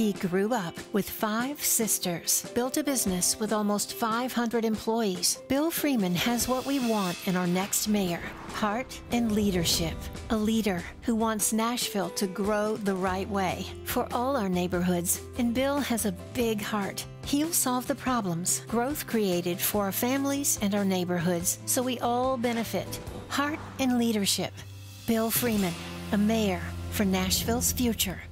He grew up with five sisters, built a business with almost 500 employees. Bill Freeman has what we want in our next mayor heart and leadership. A leader who wants Nashville to grow the right way for all our neighborhoods. And Bill has a big heart. He'll solve the problems growth created for our families and our neighborhoods so we all benefit. Heart and leadership. Bill Freeman, a mayor for Nashville's future.